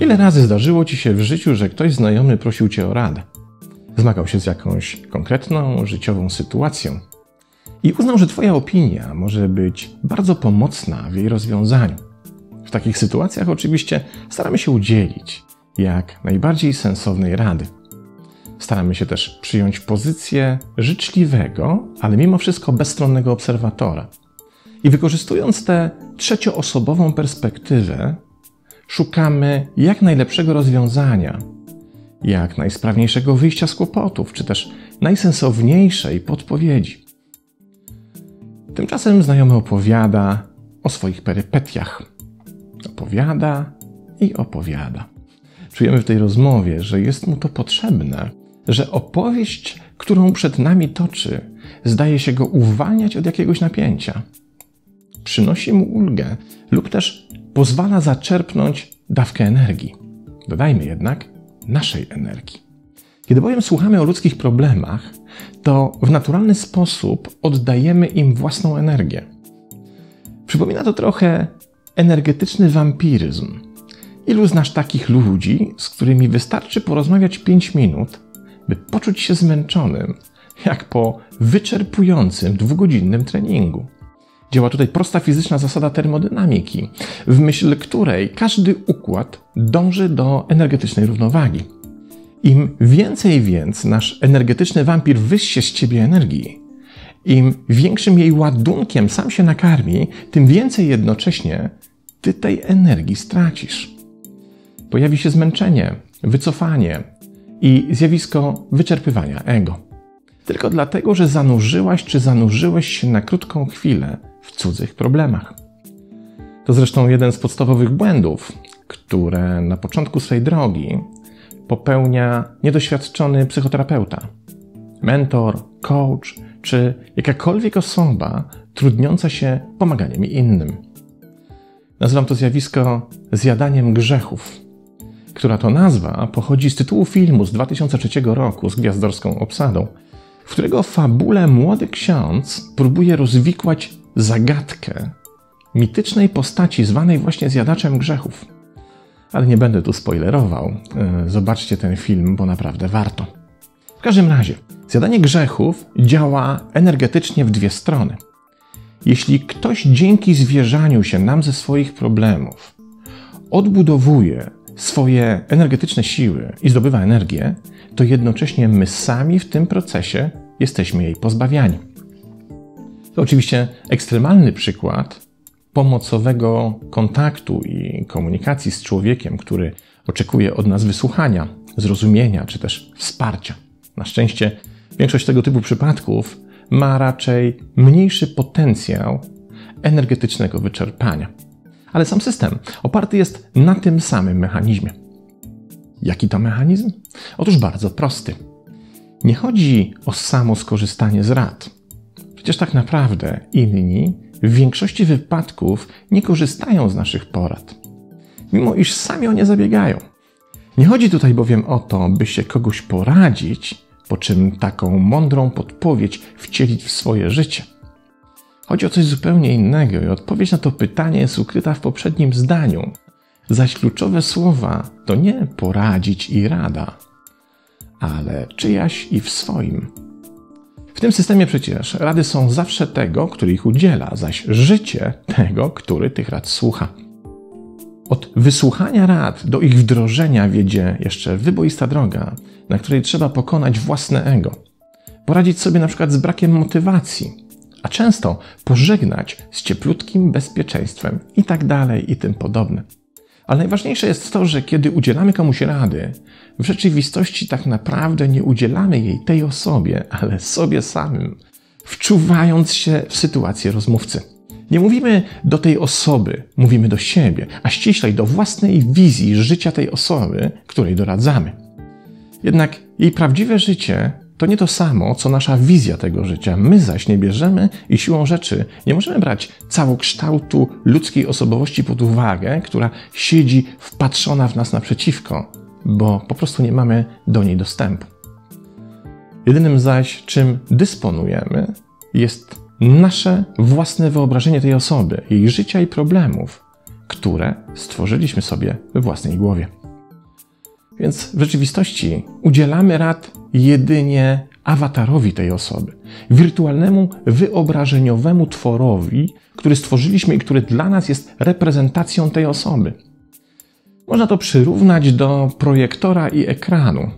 Ile razy zdarzyło ci się w życiu, że ktoś znajomy prosił cię o radę? Zmagał się z jakąś konkretną życiową sytuacją i uznał, że Twoja opinia może być bardzo pomocna w jej rozwiązaniu. W takich sytuacjach oczywiście staramy się udzielić jak najbardziej sensownej rady. Staramy się też przyjąć pozycję życzliwego, ale mimo wszystko bezstronnego obserwatora. I wykorzystując tę trzecioosobową perspektywę, szukamy jak najlepszego rozwiązania, jak najsprawniejszego wyjścia z kłopotów, czy też najsensowniejszej podpowiedzi. Tymczasem znajomy opowiada o swoich perypetiach. Opowiada i opowiada. Czujemy w tej rozmowie, że jest mu to potrzebne, że opowieść, którą przed nami toczy, zdaje się go uwalniać od jakiegoś napięcia. Przynosi mu ulgę lub też pozwala zaczerpnąć dawkę energii. Dodajmy jednak naszej energii. Kiedy bowiem słuchamy o ludzkich problemach, to w naturalny sposób oddajemy im własną energię. Przypomina to trochę energetyczny wampiryzm. Ilu znasz takich ludzi, z którymi wystarczy porozmawiać 5 minut, by poczuć się zmęczonym, jak po wyczerpującym dwugodzinnym treningu? Działa tutaj prosta fizyczna zasada termodynamiki, w myśl której każdy układ dąży do energetycznej równowagi. Im więcej więc nasz energetyczny wampir wyssie z ciebie energii, im większym jej ładunkiem sam się nakarmi, tym więcej jednocześnie ty tej energii stracisz. Pojawi się zmęczenie, wycofanie i zjawisko wyczerpywania ego. Tylko dlatego, że zanurzyłaś czy zanurzyłeś się na krótką chwilę w cudzych problemach. To zresztą jeden z podstawowych błędów, które na początku swej drogi popełnia niedoświadczony psychoterapeuta, mentor, coach czy jakakolwiek osoba trudniąca się pomaganiem innym. Nazywam to zjawisko zjadaniem grzechów, która to nazwa pochodzi z tytułu filmu z 2003 roku z gwiazdorską obsadą, w którego fabule młody ksiądz próbuje rozwikłać zagadkę mitycznej postaci zwanej właśnie zjadaczem grzechów. Ale nie będę tu spoilerował. E, zobaczcie ten film, bo naprawdę warto. W każdym razie, zjadanie grzechów działa energetycznie w dwie strony. Jeśli ktoś dzięki zwierzaniu się nam ze swoich problemów odbudowuje swoje energetyczne siły i zdobywa energię, to jednocześnie my sami w tym procesie jesteśmy jej pozbawiani. To oczywiście ekstremalny przykład pomocowego kontaktu i komunikacji z człowiekiem, który oczekuje od nas wysłuchania, zrozumienia czy też wsparcia. Na szczęście większość tego typu przypadków ma raczej mniejszy potencjał energetycznego wyczerpania. Ale sam system oparty jest na tym samym mechanizmie. Jaki to mechanizm? Otóż bardzo prosty. Nie chodzi o samo skorzystanie z rad. Przecież tak naprawdę inni w większości wypadków nie korzystają z naszych porad, mimo iż sami o nie zabiegają. Nie chodzi tutaj bowiem o to, by się kogoś poradzić, po czym taką mądrą podpowiedź wcielić w swoje życie. Chodzi o coś zupełnie innego i odpowiedź na to pytanie jest ukryta w poprzednim zdaniu. Zaś kluczowe słowa to nie poradzić i rada, ale czyjaś i w swoim. W tym systemie przecież rady są zawsze tego, który ich udziela, zaś życie tego, który tych rad słucha. Od wysłuchania rad do ich wdrożenia wiedzie jeszcze wyboista droga, na której trzeba pokonać własne ego. Poradzić sobie na przykład z brakiem motywacji, a często pożegnać z cieplutkim bezpieczeństwem i tak dalej i tym podobne. Ale najważniejsze jest to, że kiedy udzielamy komuś rady, w rzeczywistości tak naprawdę nie udzielamy jej tej osobie, ale sobie samym, wczuwając się w sytuację rozmówcy. Nie mówimy do tej osoby, mówimy do siebie, a ściślej do własnej wizji życia tej osoby, której doradzamy. Jednak jej prawdziwe życie to nie to samo, co nasza wizja tego życia. My zaś nie bierzemy i siłą rzeczy nie możemy brać całokształtu ludzkiej osobowości pod uwagę, która siedzi wpatrzona w nas naprzeciwko, bo po prostu nie mamy do niej dostępu. Jedynym zaś, czym dysponujemy, jest nasze własne wyobrażenie tej osoby, jej życia i problemów, które stworzyliśmy sobie we własnej głowie. Więc w rzeczywistości udzielamy rad jedynie awatarowi tej osoby, wirtualnemu, wyobrażeniowemu tworowi, który stworzyliśmy i który dla nas jest reprezentacją tej osoby. Można to przyrównać do projektora i ekranu.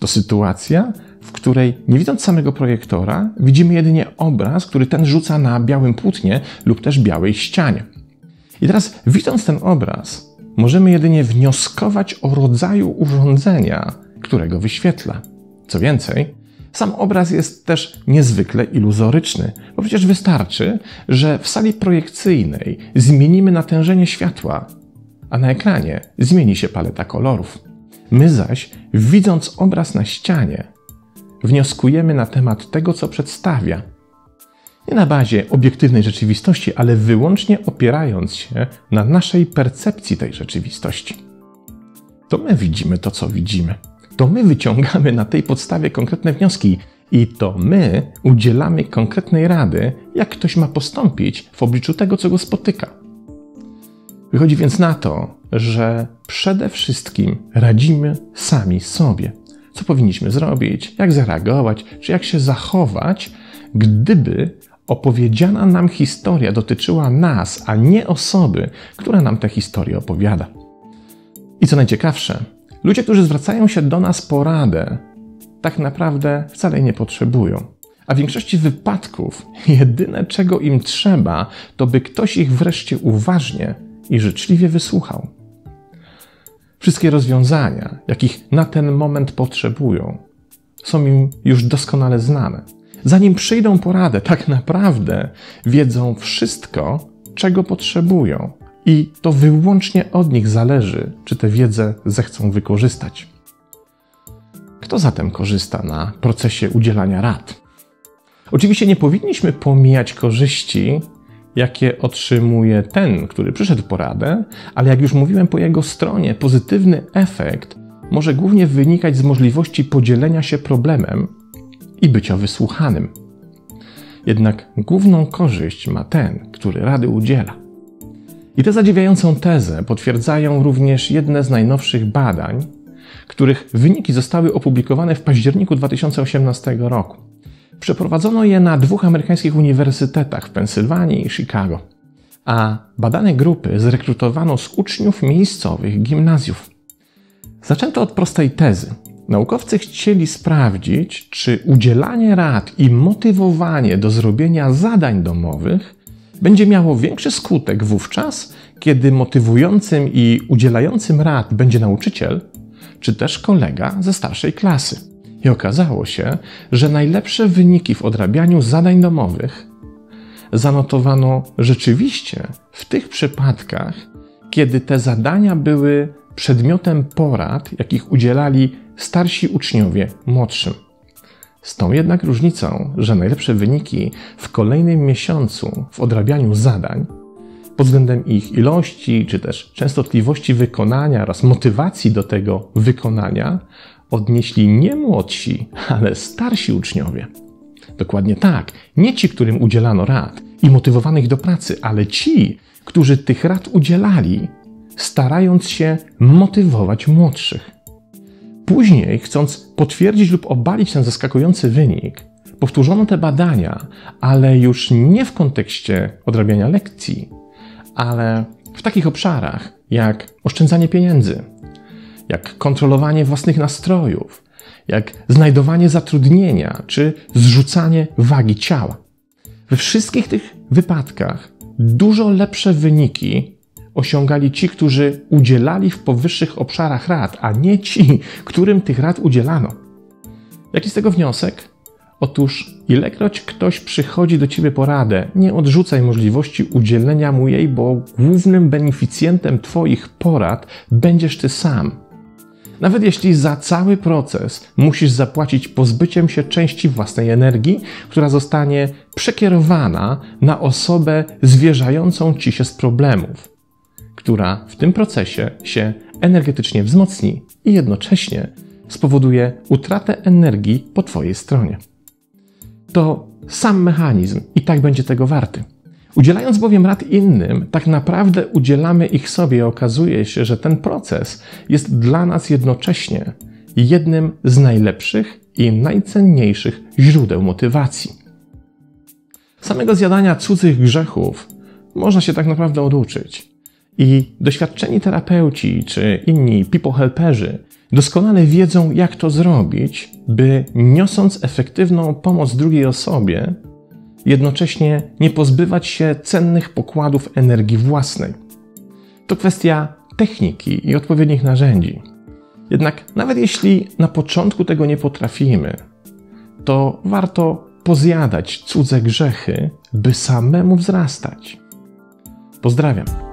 To sytuacja, w której nie widząc samego projektora, widzimy jedynie obraz, który ten rzuca na białym płótnie lub też białej ścianie. I teraz, widząc ten obraz, możemy jedynie wnioskować o rodzaju urządzenia, którego wyświetla. Co więcej, sam obraz jest też niezwykle iluzoryczny, bo przecież wystarczy, że w sali projekcyjnej zmienimy natężenie światła, a na ekranie zmieni się paleta kolorów. My zaś, widząc obraz na ścianie, wnioskujemy na temat tego, co przedstawia. Nie na bazie obiektywnej rzeczywistości, ale wyłącznie opierając się na naszej percepcji tej rzeczywistości. To my widzimy to, co widzimy. To my wyciągamy na tej podstawie konkretne wnioski i to my udzielamy konkretnej rady, jak ktoś ma postąpić w obliczu tego, co go spotyka. Wychodzi więc na to, że przede wszystkim radzimy sami sobie. Co powinniśmy zrobić, jak zareagować, czy jak się zachować, gdyby opowiedziana nam historia dotyczyła nas, a nie osoby, która nam tę historię opowiada. I co najciekawsze, ludzie, którzy zwracają się do nas po radę, tak naprawdę wcale nie potrzebują. A w większości wypadków jedyne, czego im trzeba, to by ktoś ich wreszcie uważnie i życzliwie wysłuchał. Wszystkie rozwiązania, jakich na ten moment potrzebują, są im już doskonale znane. Zanim przyjdą poradę, tak naprawdę wiedzą wszystko, czego potrzebują, i to wyłącznie od nich zależy, czy tę wiedzę zechcą wykorzystać. Kto zatem korzysta na procesie udzielania rad? Oczywiście nie powinniśmy pomijać korzyści, jakie otrzymuje ten, który przyszedł poradę, ale jak już mówiłem po jego stronie, pozytywny efekt może głównie wynikać z możliwości podzielenia się problemem i bycia wysłuchanym. Jednak główną korzyść ma ten, który rady udziela. I tę zadziwiającą tezę potwierdzają również jedne z najnowszych badań, których wyniki zostały opublikowane w październiku 2018 roku. Przeprowadzono je na dwóch amerykańskich uniwersytetach w Pensylwanii i Chicago, a badane grupy zrekrutowano z uczniów miejscowych gimnazjów. Zaczęto od prostej tezy. Naukowcy chcieli sprawdzić, czy udzielanie rad i motywowanie do zrobienia zadań domowych będzie miało większy skutek wówczas, kiedy motywującym i udzielającym rad będzie nauczyciel, czy też kolega ze starszej klasy. I okazało się, że najlepsze wyniki w odrabianiu zadań domowych zanotowano rzeczywiście w tych przypadkach, kiedy te zadania były przedmiotem porad, jakich udzielali starsi uczniowie młodszym. Z tą jednak różnicą, że najlepsze wyniki w kolejnym miesiącu w odrabianiu zadań pod względem ich ilości czy też częstotliwości wykonania oraz motywacji do tego wykonania odnieśli nie młodsi, ale starsi uczniowie. Dokładnie tak, nie ci, którym udzielano rad i motywowanych do pracy, ale ci, którzy tych rad udzielali, starając się motywować młodszych. Później, chcąc potwierdzić lub obalić ten zaskakujący wynik, powtórzono te badania, ale już nie w kontekście odrabiania lekcji, ale w takich obszarach jak oszczędzanie pieniędzy, jak kontrolowanie własnych nastrojów, jak znajdowanie zatrudnienia czy zrzucanie wagi ciała. We wszystkich tych wypadkach dużo lepsze wyniki osiągali ci, którzy udzielali w powyższych obszarach rad, a nie ci, którym tych rad udzielano. Jaki z tego wniosek? Otóż, ilekroć ktoś przychodzi do ciebie po radę, nie odrzucaj możliwości udzielenia mu jej, bo głównym beneficjentem Twoich porad będziesz Ty sam. Nawet jeśli za cały proces musisz zapłacić pozbyciem się części własnej energii, która zostanie przekierowana na osobę zwierzającą ci się z problemów, która w tym procesie się energetycznie wzmocni i jednocześnie spowoduje utratę energii po Twojej stronie. To sam mechanizm i tak będzie tego warty. Udzielając bowiem rad innym, tak naprawdę udzielamy ich sobie. Okazuje się, że ten proces jest dla nas jednocześnie jednym z najlepszych i najcenniejszych źródeł motywacji. Samego zjadania cudzych grzechów można się tak naprawdę oduczyć. I doświadczeni terapeuci czy inni people helperzy doskonale wiedzą, jak to zrobić, by niosąc efektywną pomoc drugiej osobie, jednocześnie nie pozbywać się cennych pokładów energii własnej. To kwestia techniki i odpowiednich narzędzi. Jednak nawet jeśli na początku tego nie potrafimy, to warto pozjadać cudze grzechy, by samemu wzrastać. Pozdrawiam.